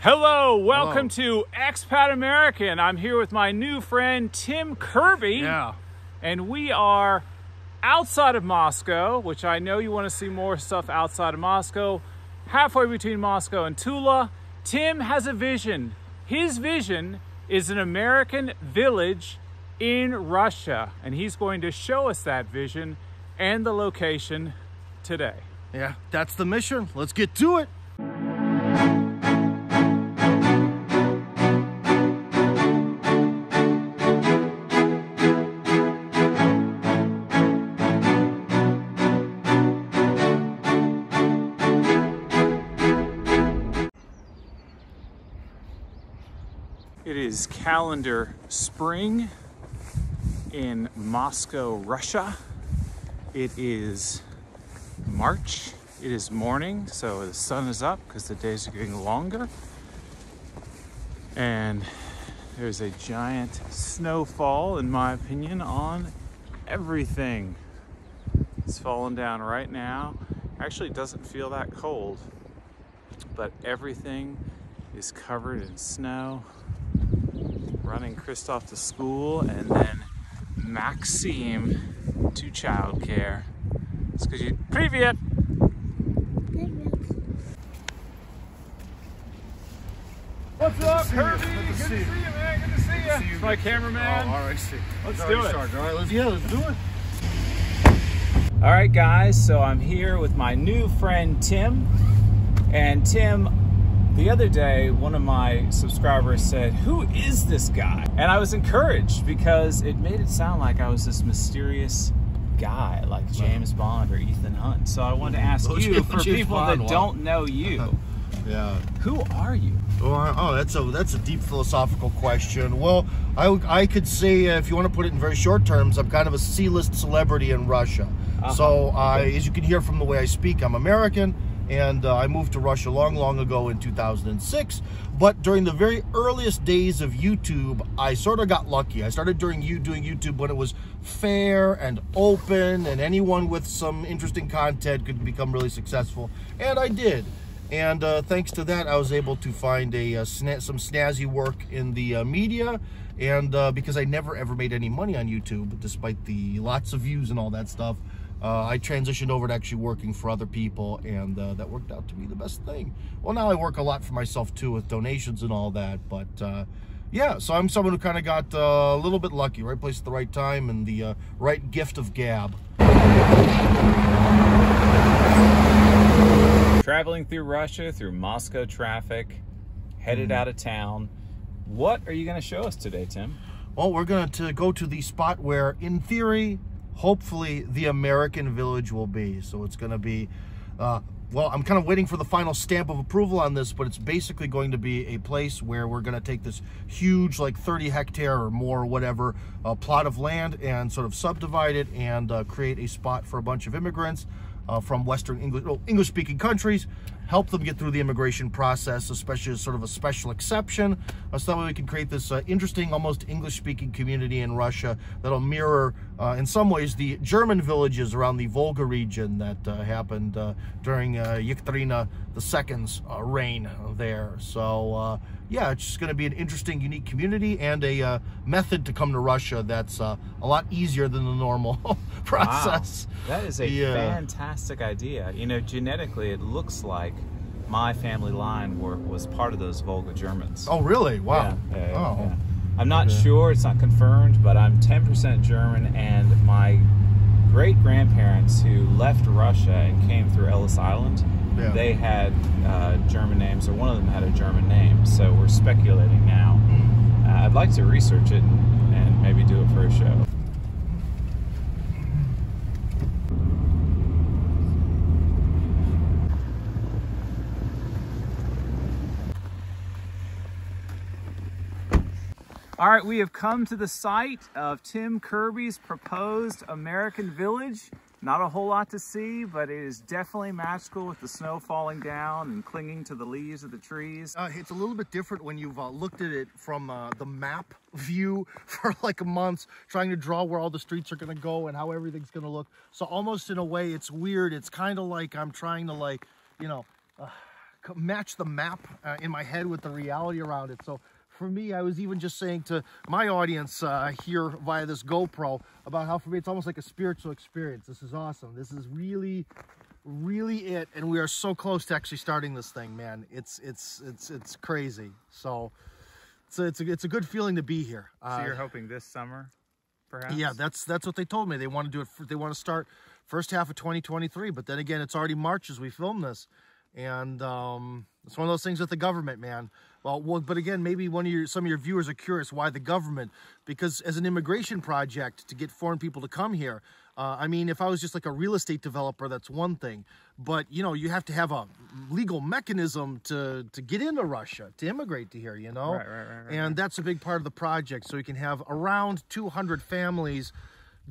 Hello, welcome to Expat American. I'm here with my new friend Tim Kirby. Yeah. And we are outside of Moscow, which I know you want to see more stuff outside of Moscow, halfway between Moscow and Tula. Tim has a vision. His vision is an American village in Russia, and he's going to show us that vision and the location today. Yeah, that's the mission. Let's get to it. Is calendar spring in Moscow, Russia. It is March. It is morning, so the sun is up because the days are getting longer. And there's a giant snowfall, in my opinion, on everything. It's falling down right now. Actually, it doesn't feel that cold, but everything is covered in snow Running Christoph to school and then Maxime to childcare. Скажи привет! What's up, see you. Kirby? Good to Good to see see you. you, man. Good to see you. It's my cameraman. Oh, all right, see. Let's Already do it. started. All right, let's, yeah, let's do it. All right, guys, so I'm here with my new friend Tim. And Tim, the other day, one of my subscribers said, Who is this guy? And I was encouraged because it made it sound like I was this mysterious guy, like James Bond or Ethan Hunt. So I wanted to ask you, for people that don't know you, Yeah. who are you? Oh, oh, that's a that's a deep philosophical question. Well, I, I could say uh, if you want to put it in very short terms, I'm kind of a C-list celebrity in Russia. Uh-huh. So, uh, as you can hear from the way I speak, I'm American, and uh, I moved to Russia long, long ago in 2006. But during the very earliest days of YouTube, I sort of got lucky. I started during you doing YouTube when it was fair and open, and anyone with some interesting content could become really successful, and I did. And uh, thanks to that, I was able to find a, uh sna- some snazzy work in the uh, media. And uh, because I never ever made any money on YouTube, despite the lots of views and all that stuff, uh, I transitioned over to actually working for other people, and uh, that worked out to be the best thing. Well, now I work a lot for myself too with donations and all that. But uh, yeah, so I'm someone who kind of got uh, a little bit lucky, right place at the right time, and the uh, right gift of gab. Traveling through Russia, through Moscow traffic, headed out of town. What are you going to show us today, Tim? Well, we're going to go to the spot where, in theory, hopefully, the American village will be. So it's going to be, uh, well, I'm kind of waiting for the final stamp of approval on this, but it's basically going to be a place where we're going to take this huge, like 30 hectare or more, whatever, uh, plot of land and sort of subdivide it and uh, create a spot for a bunch of immigrants. Uh, from Western English, well, English-speaking countries, help them get through the immigration process, especially as sort of a special exception, uh, so that way we can create this uh, interesting, almost English-speaking community in Russia that'll mirror, uh, in some ways, the German villages around the Volga region that uh, happened uh, during uh, Yekaterina II's uh, reign there. So, uh, yeah, it's just going to be an interesting, unique community and a uh, method to come to Russia that's uh, a lot easier than the normal process. Wow, that is a Yeah. fantastic idea. You know, genetically, it looks like my family line were, was part of those Volga Germans. Oh, really? Wow. Yeah, yeah, yeah, oh. yeah. I'm not Okay. sure, it's not confirmed, but I'm 10% German, and my great grandparents who left Russia and came through Ellis Island, Yeah. they had uh, German names, or one of them had a German name, so we're speculating now. Hmm. Uh, I'd like to research it and, and maybe do it for a show. All right, we have come to the site of Tim Kirby's proposed American Village. Not a whole lot to see, but it is definitely magical with the snow falling down and clinging to the leaves of the trees. Uh, it's a little bit different when you've uh, looked at it from uh, the map view for like months, trying to draw where all the streets are going to go and how everything's going to look. So almost in a way, it's weird. It's kind of like I'm trying to like, you know, uh, match the map uh, in my head with the reality around it. So for me, I was even just saying to my audience uh, here via this GoPro about how for me it's almost like a spiritual experience. This is awesome. This is really, really it, and we are so close to actually starting this thing, man. It's it's it's it's crazy. So it's a, it's a, it's a good feeling to be here. So Uh, you're hoping this summer, perhaps? yeah, that's that's what they told me. They want to do it. For, they want to start first half of 2023. But then again, it's already March as we film this, and um, it's one of those things with the government, man. Well, well, but again, maybe one of your some of your viewers are curious why the government? Because as an immigration project to get foreign people to come here, uh, I mean, if I was just like a real estate developer, that's one thing. But you know, you have to have a legal mechanism to to get into Russia to immigrate to here. You know, Right, right, right, right, and that's a big part of the project. So we can have around 200 families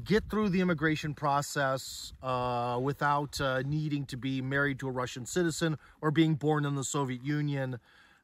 get through the immigration process uh, without uh, needing to be married to a Russian citizen or being born in the Soviet Union.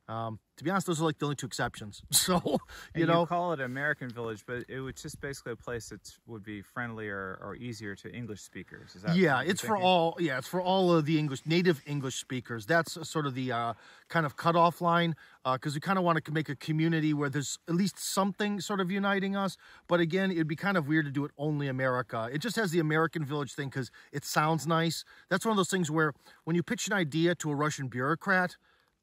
Um, to be honest, those are like the only two exceptions. So, you And know, you call it American Village, but it was just basically a place that would be friendlier or easier to English speakers. Is that yeah, it's for all. Yeah, it's for all of the English native English speakers. That's sort of the uh, kind of cutoff line because we kind of want to make a community where there's at least something sort of uniting us. But again, it'd be kind of weird to do it only America. It just has the American Village thing because it sounds nice. That's one of those things where when you pitch an idea to a Russian bureaucrat,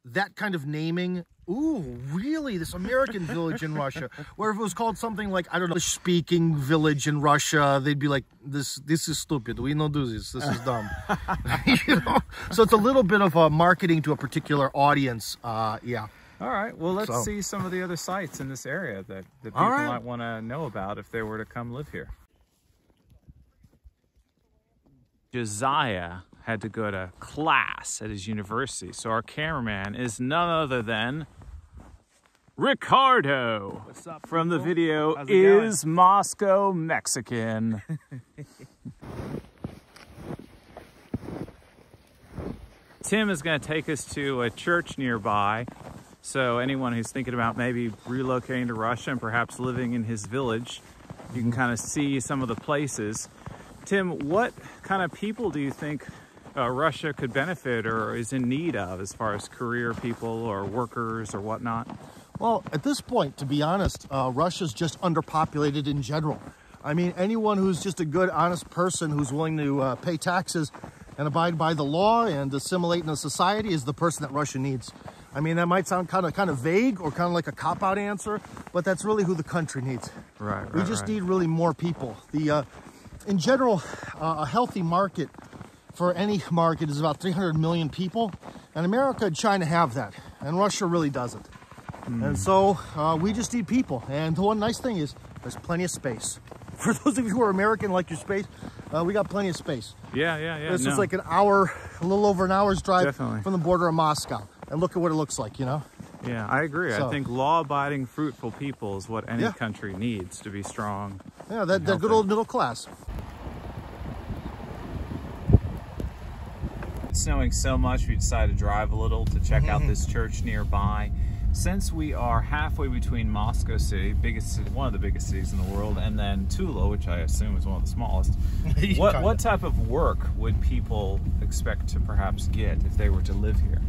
that kind of naming. Ooh, really? This American village in Russia? Where if it was called something like I don't know, speaking village in Russia, they'd be like, "This, this is stupid. We don't do this. This is dumb." you know. So it's a little bit of a marketing to a particular audience. Uh, yeah. All right. Well, let's So- see some of the other sites in this area that, that people All right. might want to know about if they were to come live here. Josiah had to go to class at his university, so our cameraman is none other than Ricardo What's up, from the video it going? Is Moscow Mexican? Tim is going to take us to a church nearby. So anyone who's thinking about maybe relocating to Russia and perhaps living in his village, you can kind of see some of the places. Tim, what kind of people do you think uh, Russia could benefit or is in need of as far as career people or workers or whatnot? Well, at this point, to be honest, uh, Russia's just underpopulated in general. I mean, anyone who's just a good, honest person who's willing to uh, pay taxes and abide by the law and assimilate in a society is the person that Russia needs. I mean, that might sound kind of kind of vague or kind of like a cop out answer, but that's really who the country needs. Right, right. We just right. need really more people. The uh, in general, uh, a healthy market for any market is about 300 million people, and America and China have that, and Russia really doesn't. And so uh, we just need people. And the one nice thing is there's plenty of space. For those of you who are American, like your space, uh, we got plenty of space. Yeah, yeah, yeah. This no. is like an hour, a little over an hour's drive Definitely. from the border of Moscow. And look at what it looks like, you know? Yeah, I agree. I think law-abiding, fruitful people is what any Yeah. country needs to be strong. Yeah, that, that good old middle class. It's snowing so much, we decided to drive a little to check Mm-hmm. out this church nearby. Since we are halfway between Moscow City, biggest one of the biggest cities in the world, and then Tula, which I assume is one of the smallest, what what type of work would people expect to perhaps get if they were to live here?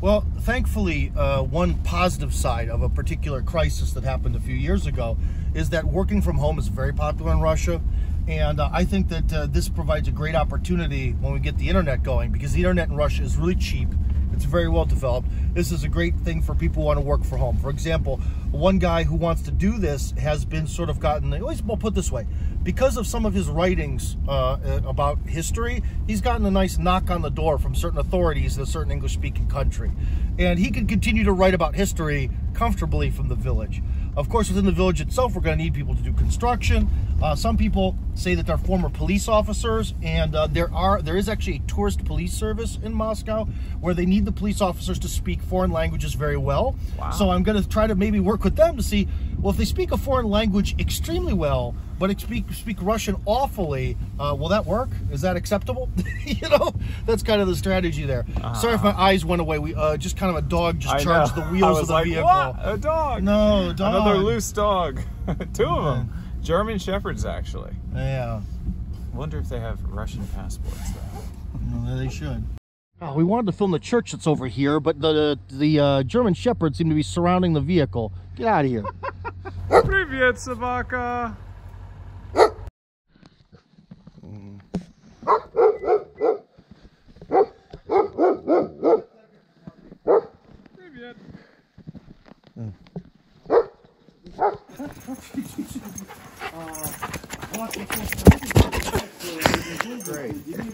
Well, thankfully, uh, one positive side of a particular crisis that happened a few years ago is that working from home is very popular in Russia. And uh, I think that uh, this provides a great opportunity when we get the internet going because the internet in Russia is really cheap. It's very well developed. This is a great thing for people who want to work from home. For example, one guy who wants to do this has been sort of gotten, always, well, put this way, because of some of his writings uh, uh, about history, he's gotten a nice knock on the door from certain authorities in a certain English speaking country. And he can continue to write about history comfortably from the village. Of course, within the village itself, we're going to need people to do construction. Uh, some people say that they're former police officers, and uh, there are there is actually a tourist police service in Moscow where they need the police officers to speak foreign languages very well. Wow. So I'm going to try to maybe work with them to see, well, if they speak a foreign language extremely well, but it speak speak Russian awfully, uh, will that work? Is that acceptable? you know, that's kind of the strategy there. Sorry if my eyes went away. We uh, just kind of a dog just charged the I wheels was of the like, vehicle. What? A dog? No, a dog. Another loose dog. Two of them. German shepherds, actually. Yeah, Wonder if they have Russian passports though. well, they should. Oh, we wanted to film the church that's over here, but the the uh, German shepherds seem to be surrounding the vehicle. Get out of here. Привет, собака!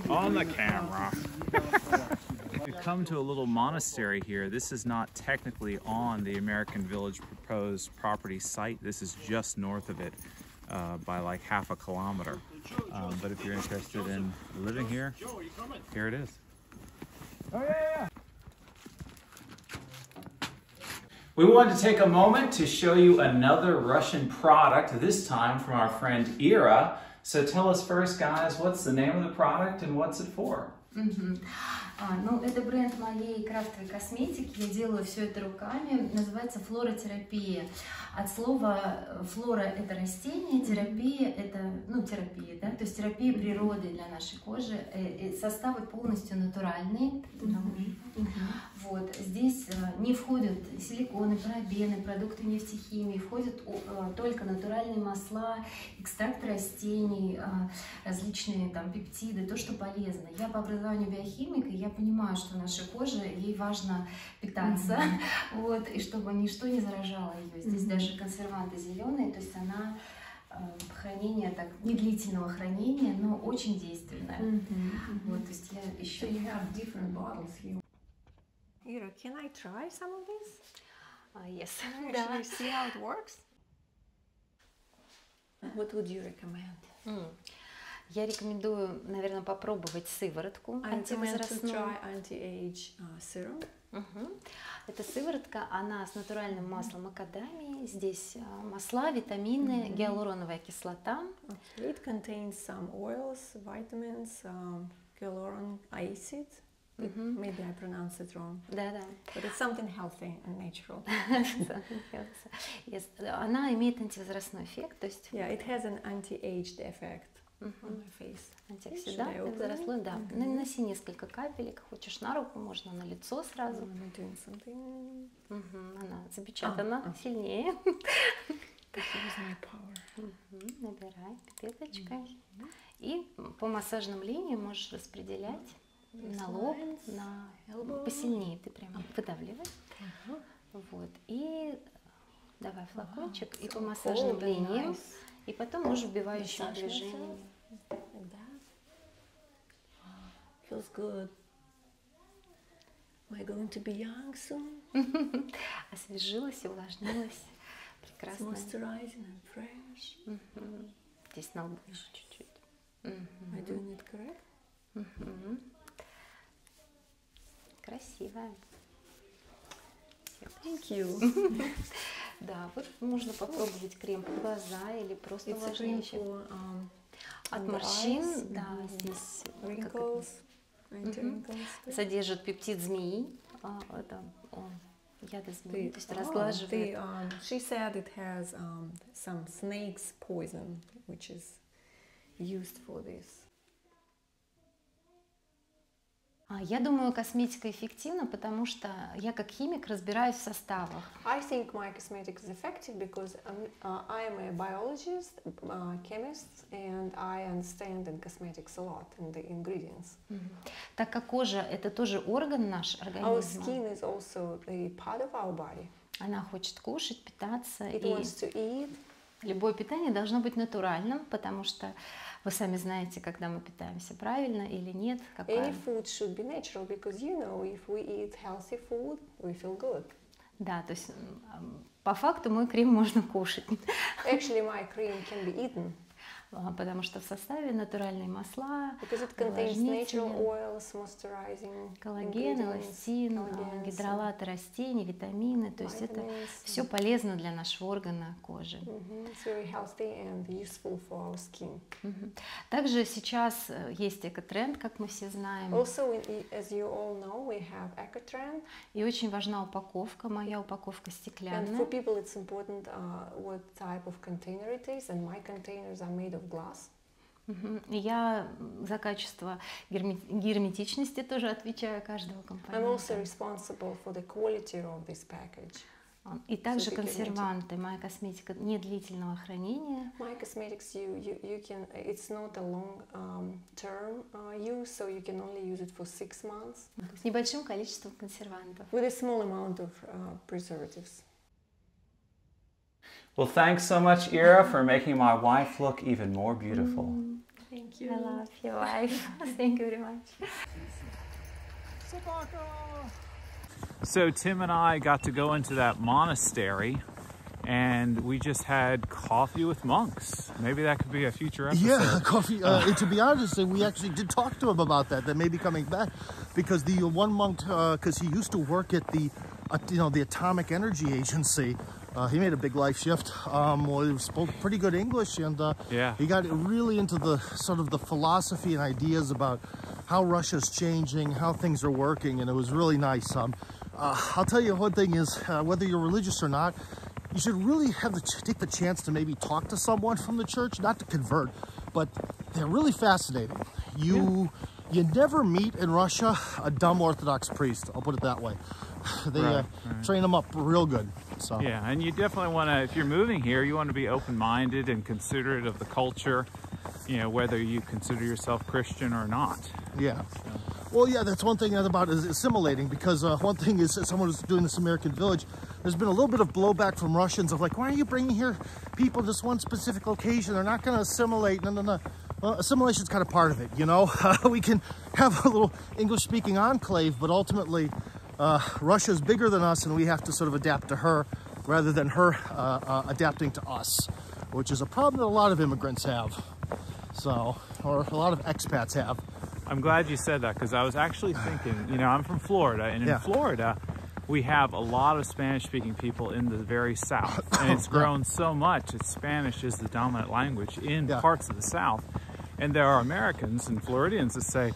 On the camera. We've come to a little monastery here. This is not technically on the American Village proposed property site. This is just north of it uh, by like half a kilometer. Um, but if you're interested in living here, here it is. Oh, yeah. We wanted to take a moment to show you another Russian product, this time from our friend Ira. So tell us first, guys, what's the name of the product and what's it for? Mm -hmm. А, ну, это бренд моей крафтовой косметики. Я делаю все это руками. Называется флоротерапия. От слова э, флора это растение, терапия это ну терапия, да, то есть терапия природы для нашей кожи. Э, э, Составы полностью натуральные. Вот здесь э, не входят силиконы, парабены, продукты нефтехимии, входят э, только натуральные масла, экстракт растений, э, различные там пептиды, то, что полезно. Я по образованию биохимик, и я понимаю, что наша кожа, ей важно питаться, вот, и чтобы ничто не заражало ее. Здесь Мгм. даже консерванты зеленые, то есть она хранение так не длительного хранения, но очень действенная. Вот, то есть я So еще you have different bottles here. Ira, can I try some of this? А, yes. Actually, see how it works? What would you recommend? М. Я рекомендую, наверное, попробовать сыворотку I антивозрастную. anti-age uh, serum. Эта сыворотка, она с натуральным маслом макадамии. Здесь а, масла, витамины, гиалуроновая кислота. Okay. It contains some oils, vitamins, um, hyaluron acid. Мгм. Maybe I pronounce it wrong, Да-да. but it's something healthy and natural. Yes. Она имеет антивозрастной эффект, то есть Yeah, it has an anti-aged effect on my face. антиоксидант, Should I open возрастной, it? да. Мгм. Наноси несколько капелек, хочешь на руку, можно на лицо сразу. Something. Мгм, Она запечатана сильнее. My power. Мгм, Набирай пипеточкой. И по массажным линиям можешь распределять на лоб, на elbow. посильнее ты прям выдавливай. Uh-huh. Вот. И давай флакончик и So по массажным линиям. nice. И потом можешь вбивающими Massage движениями. Like that. Feels good. Am I going to be young soon? Освежилась, увлажнилась. It's Прекрасно. moisturizing and fresh. Мгм. Здесь на лбу еще чуть-чуть. Мгм. Am I doing it correct? Мгм. Красивая. Thank you. Да, вот можно попробовать крем под глаза или просто увлажняющий. um, От морщин, eyes, да, здесь wrinkles, содержит пептид змеи, а, это он, яда змеи, то есть oh, разглаживает. the, um, she said it has um, some snake's poison, which is used for this. А, Я думаю, косметика эффективна, потому что я как химик разбираюсь в составах. I think my cosmetic is effective because um, uh, I am a biologist, uh, chemist, and I understand in cosmetics a lot in the ingredients. Так как кожа это тоже орган наш Our организма, skin is also a part of our body. она хочет кушать, питаться, It и wants to eat. Любое питание должно быть натуральным, потому что вы сами знаете, когда мы питаемся правильно или нет, какая. Any food should be natural because you know if we eat healthy food, we feel good. Да, то есть по факту мой крем можно кушать, Actually, my cream can be eaten потому что в составе натуральные масла, oils, коллаген, эластин, а, гидролаты растений, витамины, то есть это все полезно для нашего органа кожи. Также сейчас э, есть экотренд, как мы все знаем, и очень важна упаковка. Моя упаковка and стеклянная. for people, it's important uh, what type of container it is. And my containers are made glass. Мгм. Я за качество герме- герметичности тоже отвечаю каждого I'm компонента. also responsible for the quality of this package. А, И также герметик. консерванты. Моя косметика не длительного хранения. My cosmetics, you, you, you can, it's not a long um, term uh, use, so you can only use it for six months С небольшим количеством консервантов. with a small amount of uh, preservatives. Well, thanks so much, Ira, for making my wife look even more beautiful. Thank you. I love your wife. Thank you very much. So Tim and I got to go into that monastery and we just had coffee with monks. Maybe that could be a future episode. Yeah, coffee. Uh, and to be honest, we actually did talk to him about that. That may be coming back because the one monk, because he used to work at the, uh, you know, the Atomic Energy Agency. Uh, he made a big life shift. Um, well, he spoke pretty good English, and uh, Yeah. he got really into the sort of the philosophy and ideas about how Russia's changing, how things are working, and it was really nice. Um, uh, I'll tell you one thing is uh, whether you're religious or not, you should really have the ch- take the chance to maybe talk to someone from the church, not to convert, but they're really fascinating. You you never meet in Russia a dumb Orthodox priest. I'll put it that way. They uh, Right, train them up real good. So Yeah, and you definitely want to, if you're moving here, you want to be open minded and considerate of the culture, you know, whether you consider yourself Christian or not. Yeah. Well, yeah, that's one thing about is assimilating because uh, one thing is someone was doing this American village, there's been a little bit of blowback from Russians of like, why are you bringing here people just one specific location? They're not going to assimilate. No, no, no. Well, assimilation's kind of part of it, you know? we can have a little English speaking enclave, but ultimately, uh, Russia's bigger than us and we have to sort of adapt to her rather than her uh, uh, adapting to us, which is a problem that a lot of immigrants have. So, or a lot of expats have. I'm glad you said that because I was actually thinking, you know, I'm from Florida, and in Yeah. Florida, we have a lot of Spanish speaking people in the very south. And it's grown so much that Spanish is the dominant language in Yeah. parts of the south. And there are Americans and Floridians that say,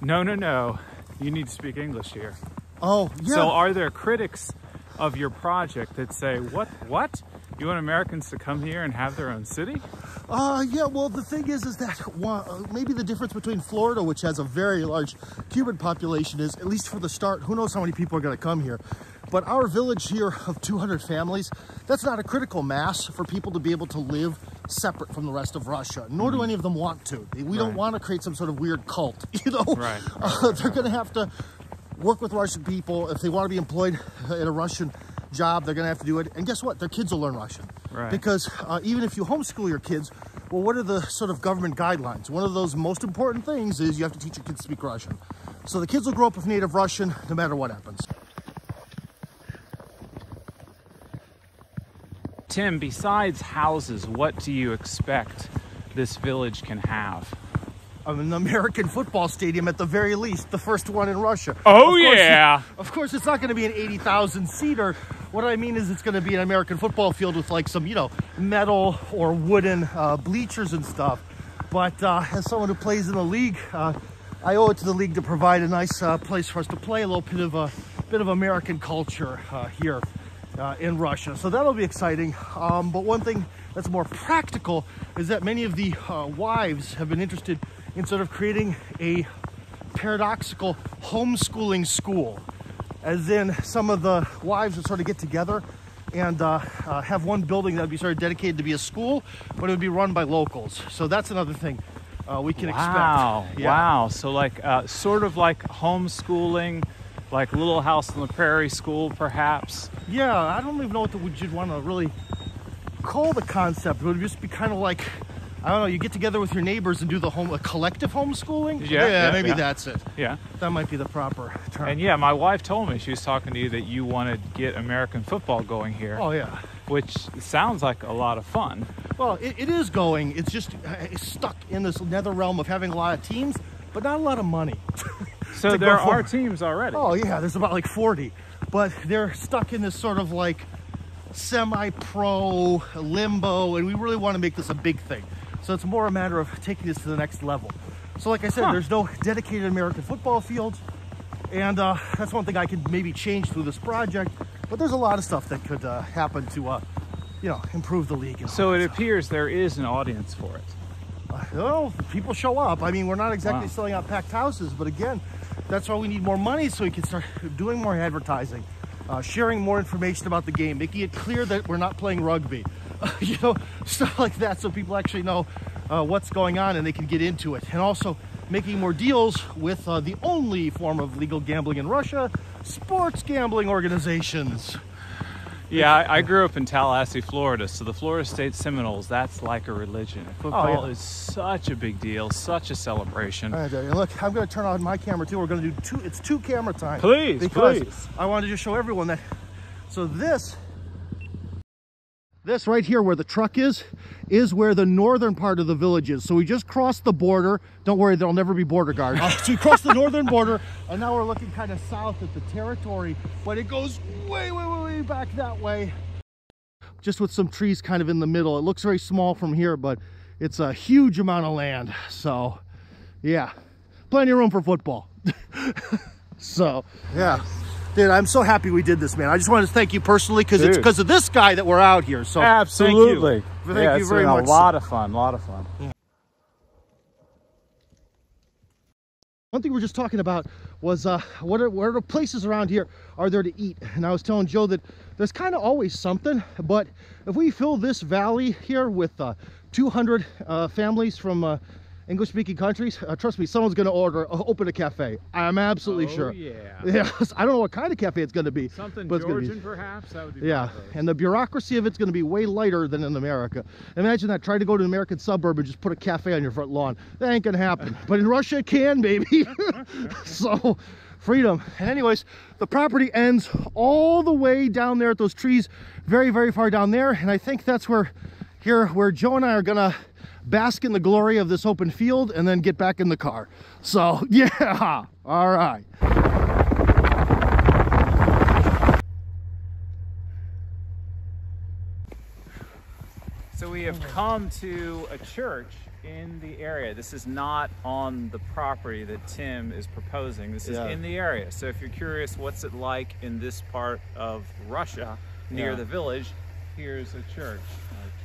no, no, no, you need to speak English here. Oh, yeah. So are there critics of your project that say, what, what? You want Americans to come here and have their own city? Uh, yeah, well, the thing is, is that uh, maybe the difference between Florida, which has a very large Cuban population, is at least for the start, who knows how many people are going to come here. But our village here of 200 families, that's not a critical mass for people to be able to live separate from the rest of Russia, nor do any of them want to. We don't want to create some sort of weird cult, you know? Right, Uh, they're going to have to work with Russian people. If they want to be employed in a Russian job, they're going to have to do it. And guess what? Their kids will learn Russian. Right. Because uh, even if you homeschool your kids, well, what are the sort of government guidelines? One of those most important things is you have to teach your kids to speak Russian. So the kids will grow up with native Russian no matter what happens. Tim, besides houses, what do you expect this village can have? An American football stadium at the very least, the first one in Russia. Oh, Of course, yeah. Of course, it's not going to be an 80,000 seater. What I mean is, it's going to be an American football field with like some, you know, metal or wooden uh, bleachers and stuff. But uh, as someone who plays in the league, uh, I owe it to the league to provide a nice uh, place for us to play, a little bit of a bit of American culture uh, here uh, in Russia. So that'll be exciting. Um, but one thing that's more practical is that many of the uh, wives have been interested in sort of creating a paradoxical homeschooling school, as in some of the wives would sort of get together and uh, uh, have one building that would be sort of dedicated to be a school, but it would be run by locals. So that's another thing uh, we can Wow. expect. Yeah. Wow. So like uh, sort of like homeschooling, like Little House on the Prairie school perhaps. Yeah, I don't even know what the, would you'd want to really call the concept. It would just be kind of like, I don't know, you get together with your neighbors and do the home, a collective homeschooling? Yeah, yeah, maybe yeah. that's it. Yeah. That might be the proper term. And yeah, my wife told me she was talking to you that you want to get American football going here, oh, yeah. which sounds like a lot of fun. Well, it, it is going. It's just uh, it's stuck in this nether realm of having a lot of teams, but not a lot of money. So there are teams already. Oh yeah, there's about like 40, but they're stuck in this sort of like semi-pro limbo, and we really want to make this a big thing. So it's more a matter of taking this to the next level. So like I said, Huh. there's no dedicated American football field, and uh, that's one thing I could maybe change through this project. But there's a lot of stuff that could uh, happen to, uh, you know, improve the league. So it stuff. appears there is an audience for it. Uh, well, people show up. I mean, we're not exactly Wow. selling out packed houses, but again, that's why we need more money so we can start doing more advertising, uh, sharing more information about the game, making it clear that we're not playing rugby, you know, stuff like that, so people actually know uh, what's going on and they can get into it. And also making more deals with uh, the only form of legal gambling in Russia, sports gambling organizations. Yeah, I, I grew up in Tallahassee, Florida, so the Florida State Seminoles, that's like a religion. Football yeah. is such a big deal, such a celebration. All right, and look, I'm going to turn on my camera too. We're going to do two. It's two camera time. Please, because please. I wanted to just show everyone that. So this, this right here where the truck is, is where the northern part of the village is. So we just crossed the border. Don't worry, there'll never be border guards. Uh, so we crossed the northern border, and now we're looking kind of south at the territory, but it goes way, way, way, way back that way. Just with some trees kind of in the middle. It looks very small from here, but it's a huge amount of land. So, yeah, plenty of room for football. so, yeah. Dude, I'm so happy we did this, man. I just wanted to thank you personally because it's because of this guy that we're out here. So Absolutely. thank you, thank yeah, you it's very been much. A lot of fun, a lot of fun. One thing we are just talking about was uh, what are what are the places around here are there to eat? And I was telling Joe that there's kind of always something, but if we fill this valley here with uh, 200 uh, families from uh, English-speaking countries, uh, trust me, someone's going to order uh, open a cafe. I'm absolutely Oh, sure. yeah. Yeah, I don't know what kind of cafe it's going to be. Something but it's gonna be- Georgian, perhaps? That would be Yeah, and the bureaucracy of it's going to be way lighter than in America. Imagine that, trying to go to an American suburb and just put a cafe on your front lawn. That ain't going to happen. but in Russia, it can, baby. so, freedom. And anyways, the property ends all the way down there at those trees, very, very far down there. And I think that's where, here, where Joe and I are going to bask in the glory of this open field and then get back in the car. So, yeah, all right. So we have come to a church in the area. This is not on the property that Tim is proposing. This is Yeah. in the area. So if you're curious what's it like in this part of Russia near Yeah. the village, here's a church.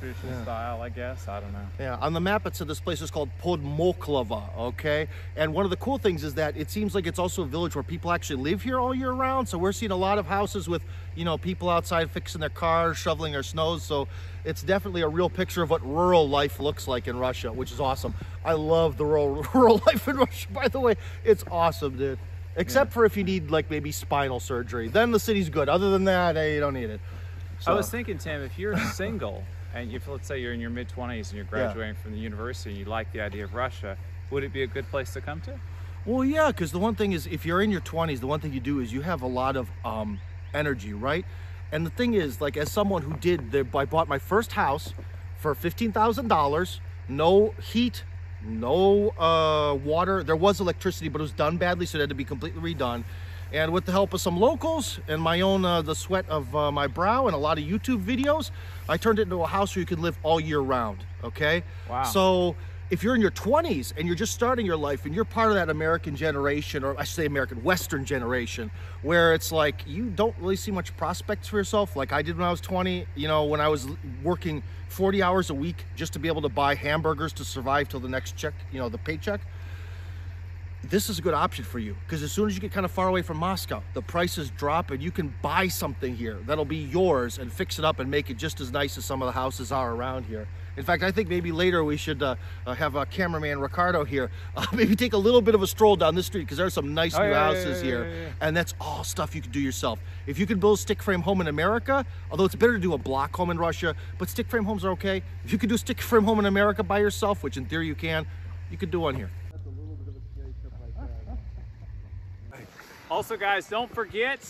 Uh, traditional style, I guess. I don't know. Yeah, on the map it said this place is called Podmoklava, okay? And one of the cool things is that it seems like it's also a village where people actually live here all year round. So we're seeing a lot of houses with, you know, people outside fixing their cars, shoveling their snows. So it's definitely a real picture of what rural life looks like in Russia, which is awesome. I love the rural, rural life in Russia, by the way. It's awesome, dude. Except for if you need like maybe spinal surgery. Then the city's good. Other than that, eh, you don't need it. so. I was thinking, Tim, if you're single and if let's say you're in your mid 20s and you're graduating from the university and you like the idea of Russia, would it be a good place to come to? Well, yeah, because the one thing is, if you're in your 20s, the one thing you do is you have a lot of um, energy, right? And the thing is, like, as someone who did, the, I bought my first house for $15,000, no heat, no uh, water. There was electricity, but it was done badly, so it had to be completely redone. And with the help of some locals and my own, uh, the sweat of uh, my brow and a lot of YouTube videos, I turned it into a house where you can live all year round, okay? Wow. So if you're in your 20s and you're just starting your life and you're part of that American generation, or I should say American Western generation, where it's like you don't really see much prospects for yourself, like I did when I was 20, you know, when I was working 40 hours a week just to be able to buy hamburgers to survive till the next check, you know, the paycheck. This is a good option for you because as soon as you get kind of far away from Moscow, the prices drop and you can buy something here that'll be yours and fix it up and make it just as nice as some of the houses are around here. In fact, I think maybe later we should uh, uh, have a cameraman Ricardo here. Uh, maybe take a little bit of a stroll down this street because there are some nice Oh, new yeah, houses yeah, here. yeah, yeah. And that's all stuff you can do yourself. If you can build a stick frame home in America, although it's better to do a block home in Russia, but stick frame homes are okay. If you could do a stick frame home in America by yourself, which in theory you can, you could do one here. Also, guys, don't forget,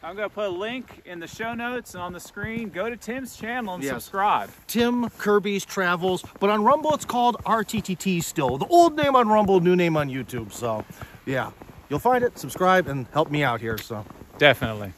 I'm to put a link in the show notes and on the screen. Go to Tim's channel and Yes. subscribe. Tim Kirby's Travels, but on Rumble it's called RTTT still. The old name on Rumble, new name on YouTube. So, yeah, you'll find it, subscribe, and help me out here. So, Definitely.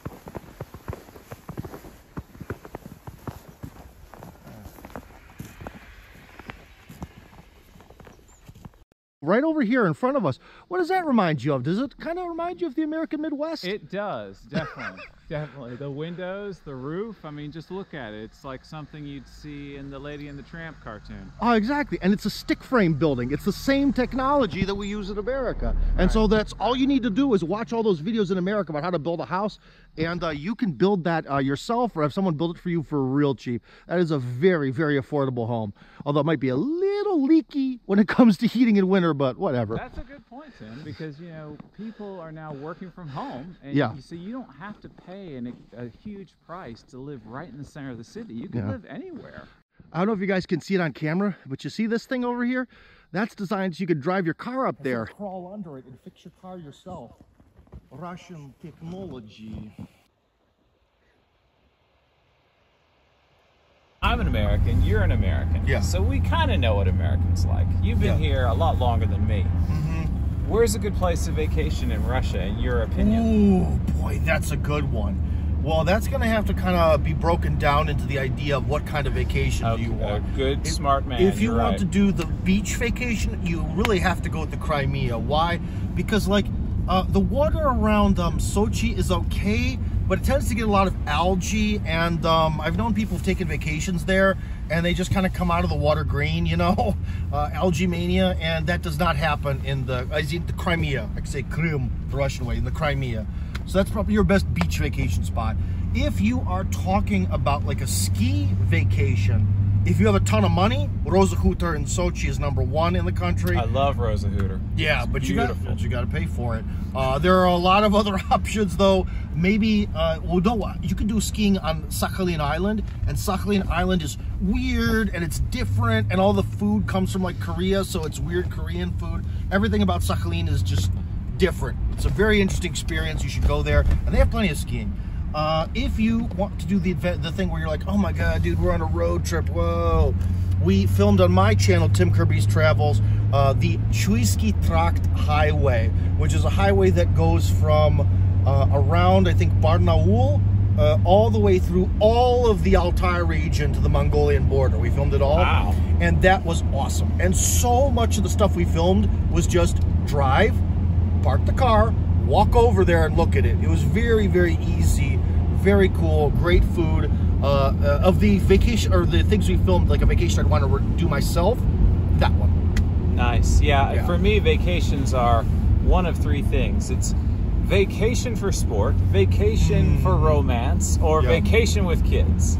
Right over here in front of us, what does that remind you of? Does it kind of remind you of the American Midwest? It does, definitely. Definitely. The windows, the roof. I mean, just look at it. It's like something you'd see in the Lady and the Tramp cartoon. Oh, exactly. And it's a stick frame building. It's the same technology that we use in America. And so that's all you need to do is watch all those videos in America about how to build a house. And uh, you can build that uh, yourself or have someone build it for you for real cheap. That is a very, very affordable home. Although it might be a little leaky when it comes to heating in winter, but whatever. That's a good point, Tim, because, you know, people are now working from home. And Yeah. you see, you don't have to pay an, a huge price to live right in the center of the city. You can Yeah. live anywhere. I don't know if you guys can see it on camera, but you see this thing over here? That's designed so you could drive your car up there. Crawl under it and fix your car yourself. Russian technology. I'm an American. You're an American. Yeah. So we kind of know what Americans like. You've been Yeah. here a lot longer than me. Mm-hmm. Where's a good place to vacation in Russia, in your opinion? Ooh, boy, that's a good one. Well, that's going to have to kind of be broken down into the idea of what kind of vacation do you want. A good, If- smart man. If you want right. to do the beach vacation, you really have to go to the Crimea. Why? Because like uh, the water around um, Sochi is okay, but it tends to get a lot of algae. And um, I've known people who've taken vacations there, and they just kind of come out of the water green, you know, uh, algae mania, and that does not happen in the I mean, the Crimea. I say Krim the Russian way in the Crimea. So that's probably your best beach vacation spot. If you are talking about like a ski vacation, if you have a ton of money, Rosa Khutor in Sochi is number one in the country. I love Rosa Khutor. Yeah, It's but you got you got to pay for it. Uh, there are a lot of other options though. Maybe uh, well, you can do skiing on Sakhalin Island, and Sakhalin Island is weird and it's different, and all the food comes from like Korea, so it's weird Korean food. Everything about Sakhalin is just different. It's a very interesting experience. You should go there, and they have plenty of skiing. Uh, if you want to do the event, the thing where you're like, oh my god, dude, we're on a road trip. Whoa! We filmed on my channel, Tim Kirby's Travels, uh, the Chuisky Trakt Highway, which is a highway that goes from uh, around, I think, Barnaul, uh, all the way through all of the Altai region to the Mongolian border. We filmed it all, Wow. and that was awesome. And so much of the stuff we filmed was just drive, park the car, walk over there and look at it. It was very, very easy, very cool, great food. Uh, uh, of the vacation or the things we filmed, like a vacation I'd want to do myself, that one. Nice. Yeah, Yeah. For me, vacations are one of three things. It's vacation for sport, vacation for romance, or Mm. Yeah. vacation with kids.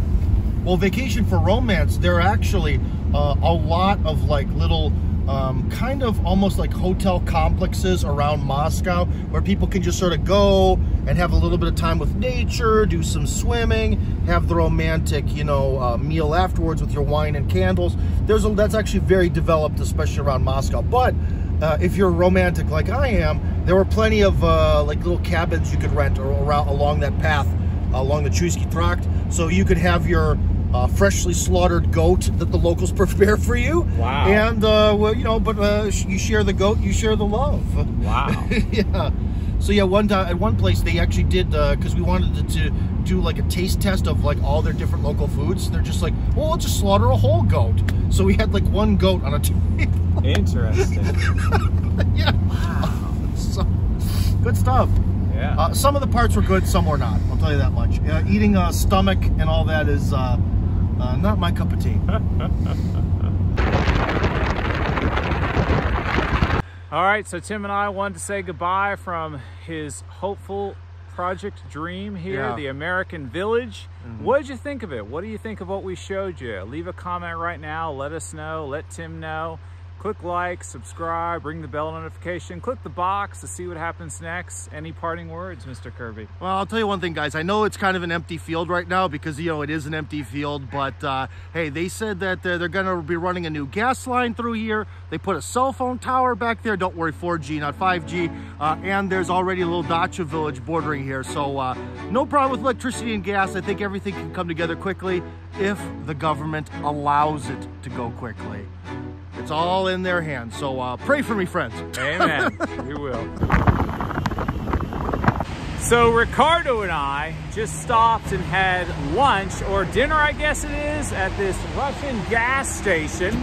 Well, vacation for romance, there are actually uh, a lot of like little, um, kind of almost like hotel complexes around Moscow where people can just sort of go and have a little bit of time with nature, do some swimming, have the romantic, you know, uh, meal afterwards with your wine and candles. There's a, that's actually very developed, especially around Moscow. But uh, if you're romantic like I am, there were plenty of uh, like little cabins you could rent or around along that path along the Chuisky Tract. So you could have your uh, freshly slaughtered goat that the locals prepare for you. Wow. And, uh, well, you know, but uh, you share the goat, you share the love. Wow. yeah. So yeah, one time at one place they actually did because we wanted to, to do like a taste test of like all their different local foods. They're just like, well, let's just slaughter a whole goat. So we had like one goat on a table. Interesting. yeah. Wow. So, good stuff. Yeah. Uh, some of the parts were good, some were not. I'll tell you that much. Uh, eating a stomach and all that is uh, uh, not my cup of tea. All right, so Tim and I wanted to say goodbye from his hopeful project dream here, Yeah. the American Village. What did you think of it? What do you think of what we showed you? Leave a comment right now. Let us know. Let Tim know. Click like, subscribe, ring the bell notification. Click the box to see what happens next. Any parting words, Mr. Kirby? Well, I'll tell you one thing, guys. I know it's kind of an empty field right now because, you know, it is an empty field. But, uh, hey, they said that uh, they're going to be running a new gas line through here. They put a cell phone tower back there. Don't worry, 4G, not 5G. Uh, and there's already a little dacha village bordering here. So, uh, no problem with electricity and gas. I think everything can come together quickly if the government allows it to go quickly. It's all in their hands. So, uh, pray for me, friends. Amen. we will. So Ricardo and I just stopped and had lunch or dinner, I guess it is, at this Russian gas station.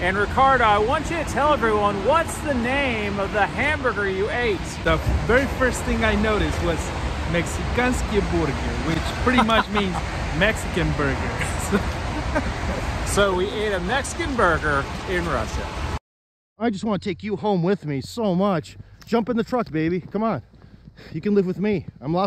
And Ricardo, I want you to tell everyone what's the name of the hamburger you ate. The very first thing I noticed was Mexicansky burger, which pretty much means Mexican burger. So we ate a Mexican burger in Russia. I just want to take you home with me so much. Jump in the truck, baby. Come on. You can live with me. I'm lots